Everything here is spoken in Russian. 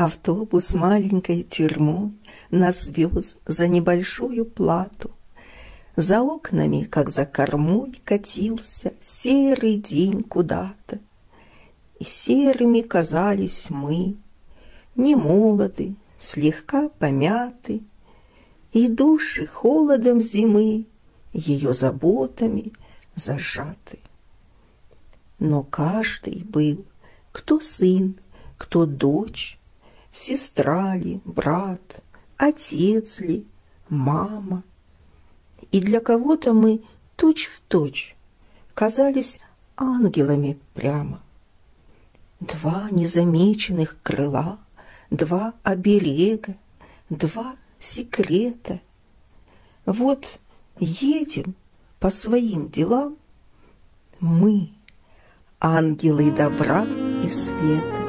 Автобус маленькой тюрьмой Нас вез за небольшую плату. За окнами, как за кормой, Катился серый день куда-то. И серыми казались мы, Не молоды, слегка помяты, И души холодом зимы Ее заботами зажаты. Но каждый был, кто сын, кто дочь, Сестра ли, брат, отец ли, мама. И для кого-то мы точь-в-точь Казались ангелами прямо. Два незамеченных крыла, Два оберега, два секрета. Вот едем по своим делам Мы, ангелы добра и света.